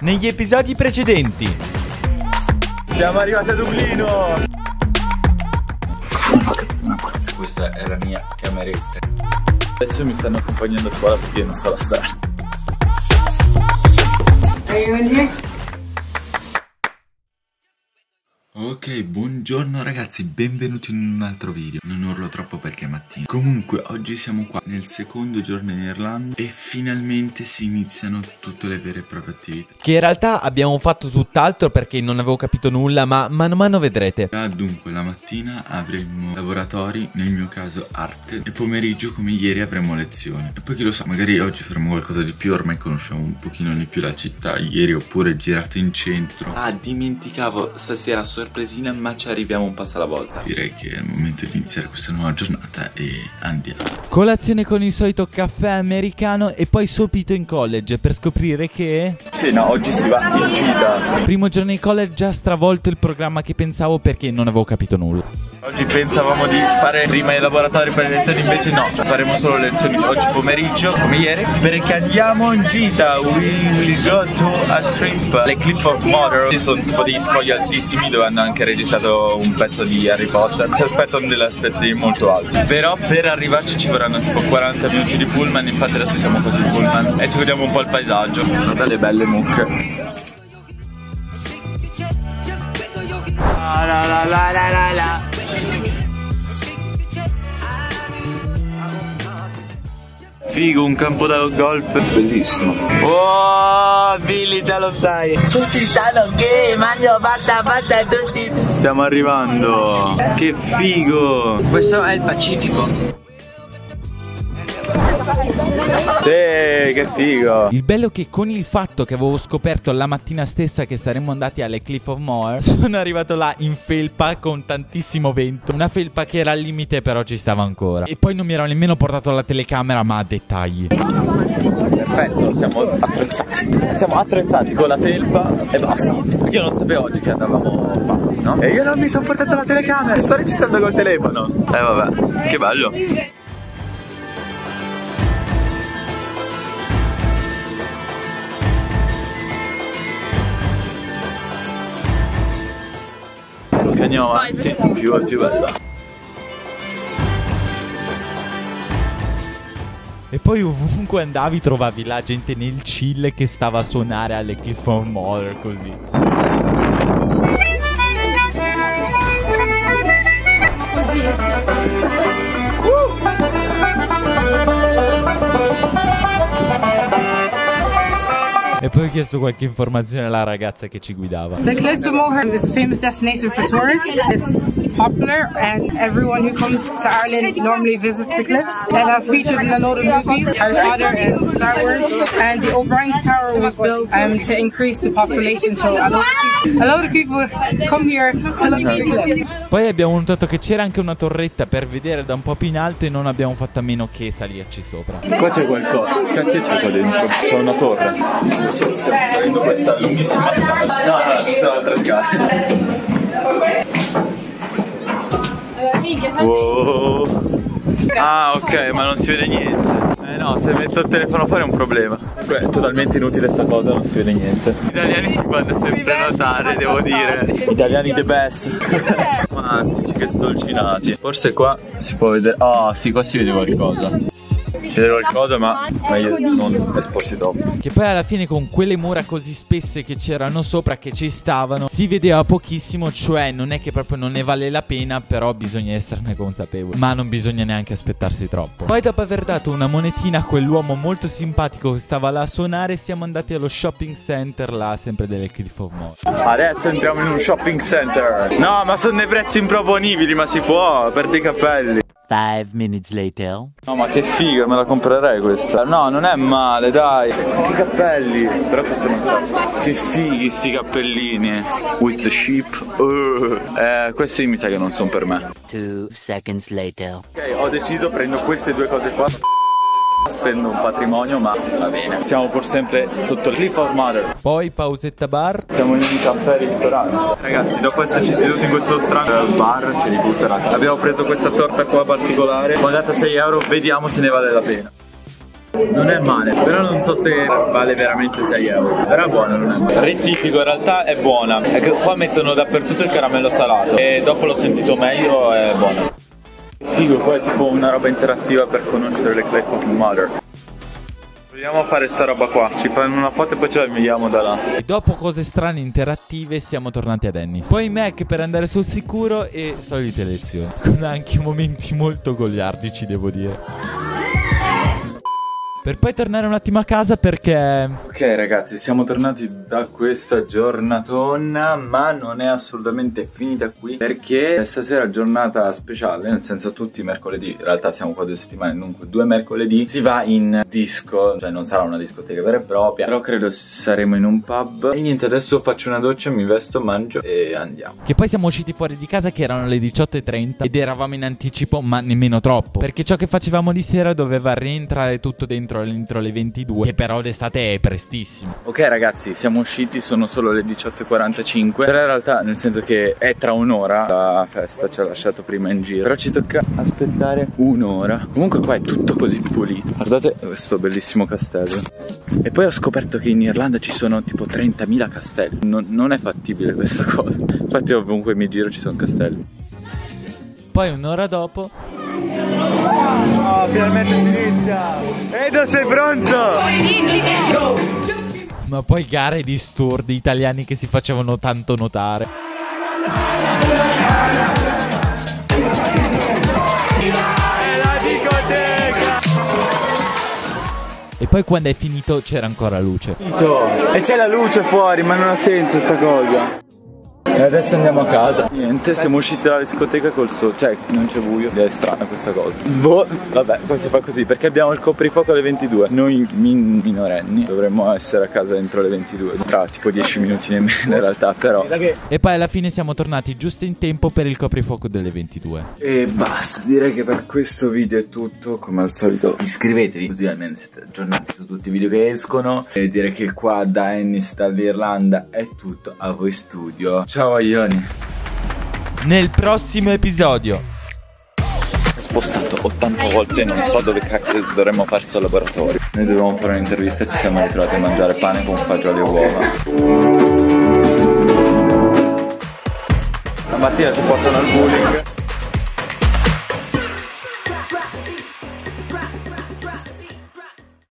negli episodi precedenti. Siamo arrivati a Dublino! Questa è la mia cameretta. Adesso mi stanno accompagnando a scuola perché io non so la strada. Ok, buongiorno ragazzi, benvenuti in un altro video. Non urlo troppo perché è mattina. Comunque, oggi siamo qua nel secondo giorno in Irlanda e finalmente si iniziano tutte le vere e proprie attività. Che in realtà abbiamo fatto tutt'altro perché non avevo capito nulla, ma mano a mano vedrete. Ah, dunque, la mattina avremo laboratori, nel mio caso arte, e pomeriggio come ieri avremo lezione. E poi chi lo sa, magari oggi faremo qualcosa di più, ormai conosciamo un pochino di più la città. Ieri oppure girato in centro. Ah, dimenticavo, stasera sorpresina, ma ci arriviamo un passo alla volta. Direi che è il momento di iniziare questa nuova giornata e andiamo. Colazione con il solito caffè americano e poi subito in college per scoprire che... Sì, no, oggi si va in gita. Primo giorno di college ha stravolto il programma che pensavo perché non avevo capito nulla. Oggi pensavamo di fare prima i laboratori per le lezioni, invece no, faremo solo lezioni oggi pomeriggio, come ieri, perché andiamo in gita. We will go to a trip. Le Cliff of Motor sono tipo degli scogli altissimi dove hanno anche registrato un pezzo di Harry Potter. Si aspettano delle aspettative molto alte. Però per arrivarci ci vorranno tipo 40 minuti di pullman, infatti adesso siamo così in pullman e ci vediamo un po' il paesaggio. Guarda le belle mucche. La la la la la la. Figo, un campo da golf bellissimo. Oh, Billy, già lo sai. Tutti sanno che mangio pasta, pasta tutti. Stiamo arrivando. Che figo. Questo è il Pacifico. Sì, che figo. Il bello è che con il fatto che avevo scoperto la mattina stessa che saremmo andati alle Cliff of Moher, sono arrivato là in felpa con tantissimo vento. Una felpa che era al limite però ci stava ancora. E poi non mi ero nemmeno portato la telecamera ma a dettagli. Perfetto, siamo attrezzati. Siamo attrezzati con la felpa e basta. Io non sapevo oggi che andavamo qua, no? E io non mi sono portato la telecamera, sto registrando col telefono. Eh vabbè, che bello. Andiamo avanti, più e più bella. E poi ovunque andavi trovavi la gente nel chill che stava a suonare alle Cliff of Moher così. Poi ho chiesto qualche informazione alla ragazza che ci guidava. The Cliffs of Moher is a famous destination for tourists. It's popular, and everyone who comes to Ireland normally visits the cliffs. It has featured in a lot of movies, Harry Potter and Star Wars. And the O'Brien's Tower was built um, to increase the population, so a lot, of people, a lot of people come here to look at the cliffs. Poi abbiamo notato che c'era anche una torretta per vedere da un po' più in alto e non abbiamo fatto a meno che salirci sopra. Qua c'è qualcosa, cacchio c'è qua dentro? C'è una torre. Adesso stiamo salendo questa lunghissima scala. No, no, ci sono altre scale. Wow. Ah, ok, ma non si vede niente. No, se metto il telefono fuori è un problema. Comunque, È totalmente inutile sta cosa, non si vede niente. Gli italiani si fanno sempre notare, devo dire. Italiani the best. Romantici, che sdolcinati. Forse qua si può vedere. Ah, sì, qua si vede qualcosa. Vede qualcosa, ma meglio non esporsi troppo. Che poi alla fine con quelle mura così spesse che c'erano sopra, che ci stavano, si vedeva pochissimo, cioè non è che proprio non ne vale la pena, però bisogna esserne consapevoli. Ma non bisogna neanche aspettarsi troppo. Poi dopo aver dato una monetina a quell'uomo molto simpatico che stava là a suonare, siamo andati allo shopping center là, sempre delle Cliff of Moher. Adesso entriamo in un shopping center. No, ma sono dei prezzi improponibili, ma si può, per dei capelli. Five minutes later. No, ma che figa, me la comprerei questa. No, non è male, dai. Che cappelli. Però costano un sacco. Che fighi sti cappellini. With the sheep. Uh. Eh, questi mi sa che non sono per me. Two seconds later. Ok, ho deciso, prendo queste due cose qua. Spendo un patrimonio, ma va bene. Siamo pur sempre sotto il Cliff of Mother. Poi pausetta bar. Siamo in un caffè ristorante. Ragazzi, dopo esserci seduti in questo strano bar, ce li butterà. Abbiamo preso questa torta qua particolare, pagata 6 euro, vediamo se ne vale la pena. Non è male, però non so se vale veramente 6 euro. Però è buono, non è male. Rettifico, in realtà è buona. È che qua mettono dappertutto il caramello salato. E dopo l'ho sentito meglio, è buona. Figo, poi è tipo una roba interattiva per conoscere le Clay Fucking Mother. Proviamo a fare sta roba qua. Ci fanno una foto e poi ce la invidiamo da là. E dopo cose strane interattive siamo tornati a Dennis. Poi Mac per andare sul sicuro e solite lezioni. Con anche momenti molto goliardici devo dire. Per poi tornare un attimo a casa perché... Ok ragazzi, siamo tornati da questa giornatona, ma non è assolutamente finita qui perché stasera è giornata speciale, nel senso tutti i mercoledì, in realtà siamo qua due settimane, dunque due mercoledì si va in disco, cioè non sarà una discoteca vera e propria, però credo saremo in un pub. E niente, adesso faccio una doccia, mi vesto, mangio e andiamo. Che poi siamo usciti fuori di casa che erano le 18.30 ed eravamo in anticipo, ma nemmeno troppo. Perché ciò che facevamo di sera doveva rientrare tutto dentro entro le 22, che però d'estate è prestissimo. Ok ragazzi, siamo usciti, sono solo le 18.45, però in realtà nel senso che è tra un'ora la festa, ci ha lasciato prima in giro, però ci tocca aspettare un'ora. Comunque qua è tutto così pulito. Guardate questo bellissimo castello. E poi ho scoperto che in Irlanda ci sono tipo 30.000 castelli. Non, non è fattibile questa cosa. Infatti ovunque mi giro ci sono castelli. Poi un'ora dopo Oh, finalmente si inizia! Edo, sei pronto? Ma poi gare di tour di italiani che si facevano tanto notare. E poi quando è finito c'era ancora luce. E c'è la luce fuori, ma non ha senso sta cosa. E adesso andiamo a casa. Niente, siamo usciti dalla discoteca col sole. Cioè, non c'è buio. Ed è strana questa cosa. Boh, vabbè, poi si fa così. Perché abbiamo il coprifuoco alle 22. Noi min- minorenni dovremmo essere a casa entro le 22. Tra tipo 10 minuti nemmeno in realtà, però. E poi alla fine siamo tornati giusto in tempo per il coprifuoco delle 22. E basta, direi che per questo video è tutto. Come al solito, iscrivetevi così almeno siete aggiornati su tutti i video che escono. E direi che qua da Ennis dall'Irlanda è tutto. A voi studio. Ciao Ioni. Nel prossimo episodio. spostato 80 volte non so dove cacchio dovremmo fare questo laboratorio. Noi dovevamo fare un'intervista e ci siamo ritrovati a mangiare pane con fagioli e uova. Stamattina ci portano al bullying.